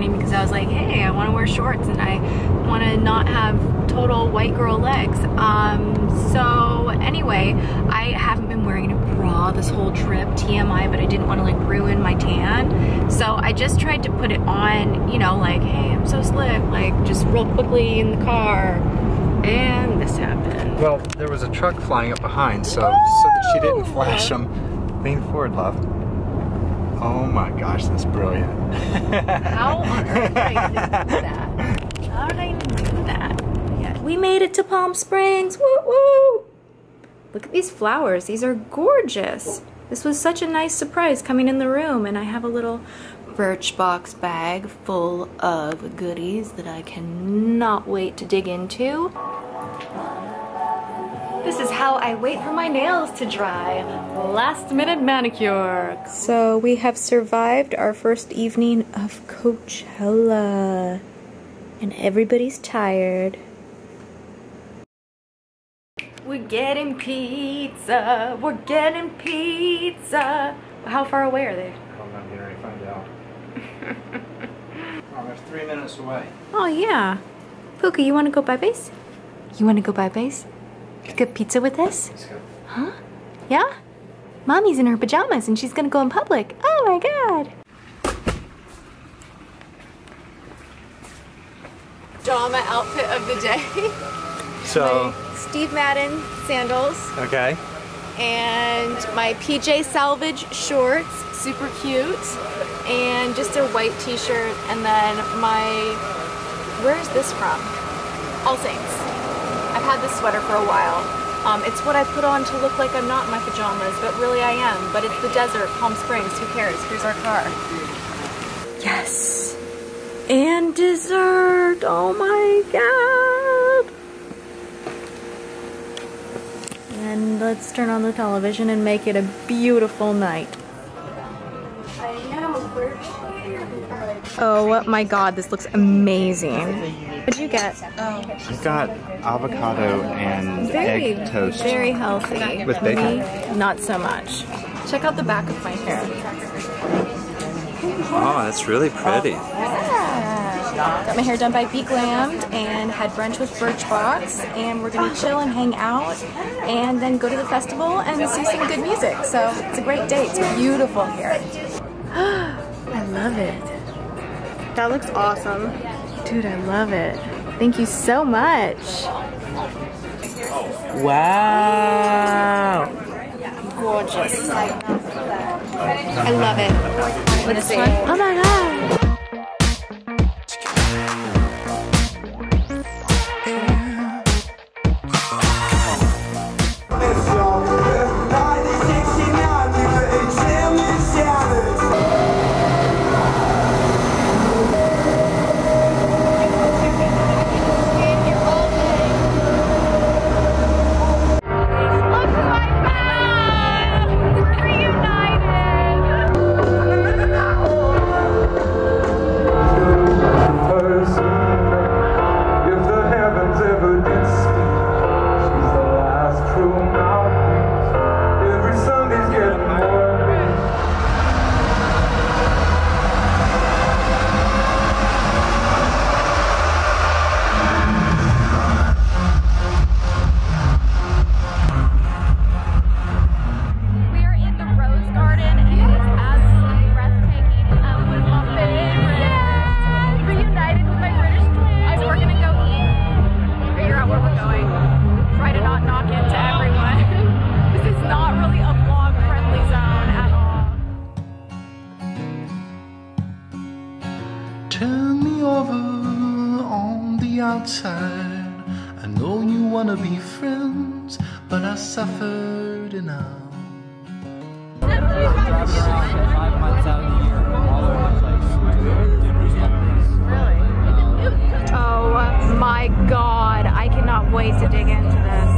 morning because I was like, hey, I want to wear shorts and I want to not have total white girl legs. Um, so anyway, I haven't been wearing a bra this whole trip, TMI, but I didn't want to like ruin my tan. So I just tried to put it on, you know, like, hey, I'm so slick, like just real quickly in the car. And this happened. Well, there was a truck flying up behind, so so that she didn't flash them. Lean forward, love. Oh my gosh, that's brilliant. How on earth did I even do that? How did I even do that? Yeah. We made it to Palm Springs. Woo woo! Look at these flowers. These are gorgeous. This was such a nice surprise coming in the room, and I have a little Birchbox bag full of goodies that I cannot wait to dig into. This is how I wait for my nails to dry. Last minute manicure. So we have survived our first evening of Coachella. And everybody's tired. We're getting pizza. We're getting pizza. How far away are they? I'm not getting ready to find out. oh, there's three minutes away. Oh yeah. Puka, you want to go by base? You want to go by base? Get pizza with us? Huh? Yeah? Mommy's in her pajamas and she's gonna go in public. Oh my god. Drama outfit of the day. So, my Steve Madden sandals okay. and my PJ Salvage shorts, super cute, and just a white t-shirt and then my, where is this from? All Saints. I've had this sweater for a while. Um, it's what I put on to look like I'm not in my pajamas, but really I am. But it's the desert, Palm Springs, who cares? Here's our car. Yes. And dessert, oh my god. And let's turn on the television and make it a beautiful night. Oh my god, this looks amazing. What'd you get? I got avocado and Very, egg toast. very healthy. With mm-hmm. bacon? Me, not so much. Check out the back of my hair. Oh, that's really pretty. Oh, got my hair done by Beat Glammed and had brunch with Birchbox and we're gonna chill and hang out and then go to the festival and see some good music. So it's a great day. It's beautiful here. I love it. That looks awesome. Dude, I love it. Thank you so much. Wow. Gorgeous. I love it. What's this one? Oh my god. Friends, but I suffered enough. Oh my god, I cannot wait to dig into this.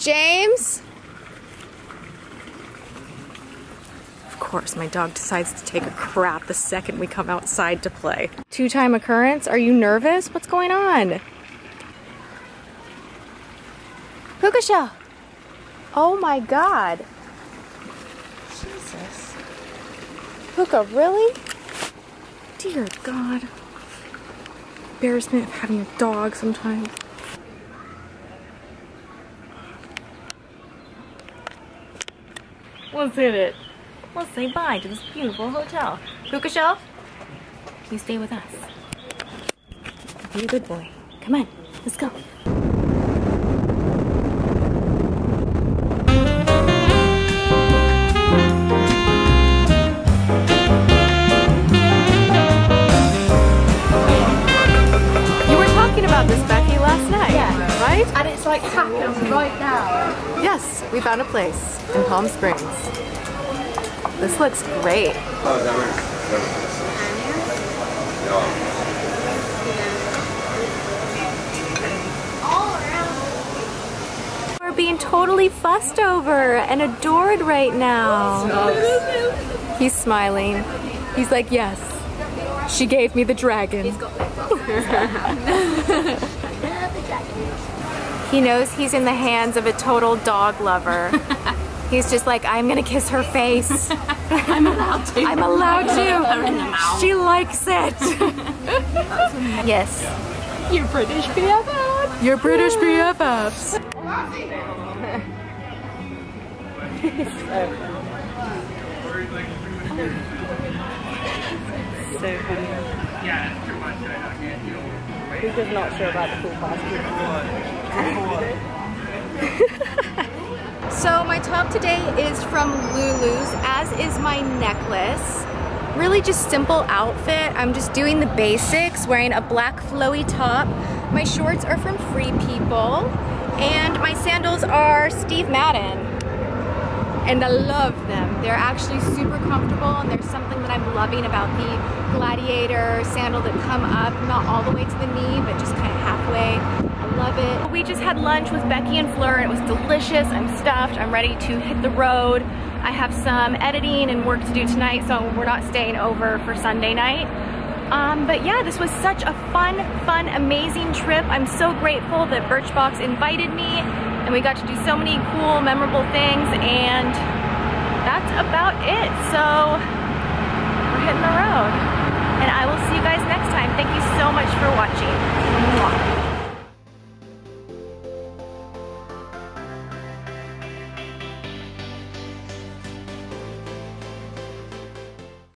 James? Of course, my dog decides to take a crap the second we come outside to play. Two-time occurrence? Are you nervous? What's going on? Hookah Oh my god. Jesus. Hookah, really? Dear God. Embarrassment of having a dog sometimes. Let's hit it. Let's say bye to this beautiful hotel. Puka Shell, you stay with us. Be a good boy. Come on, let's go. You were talking about this, Becky, last night, Yeah. right? And it's like happening right we found a place in Palm Springs. This looks great. We're being totally fussed over and adored right now. He's smiling. He's like, yes, she gave me the dragon. He knows he's in the hands of a total dog lover. He's just like, I'm gonna kiss her face. I'm allowed to. I'm allowed Her in the to. She likes it. yes. You're British BFF. You're British BFFs. So funny. Who's just not sure about the pool pass? So my top today is from Lulu's, as is my necklace. Really just simple outfit. I'm just doing the basics, wearing a black flowy top. My shorts are from Free People, and my sandals are Steve Madden. And I love them. They're actually super comfortable, and there's something that I'm loving about the Gladiator sandal that come up, not all the way to the knee, but just kind of halfway. I love it. We just had lunch with Becky and Fleur, and it was delicious. I'm stuffed. I'm ready to hit the road. I have some editing and work to do tonight, so we're not staying over for Sunday night. Um, but yeah, this was such a fun, fun, amazing trip. I'm so grateful that Birchbox invited me and we got to do so many cool, memorable things and that's about it. So we're hitting the road and I will see you guys next time. Thank you so much for watching.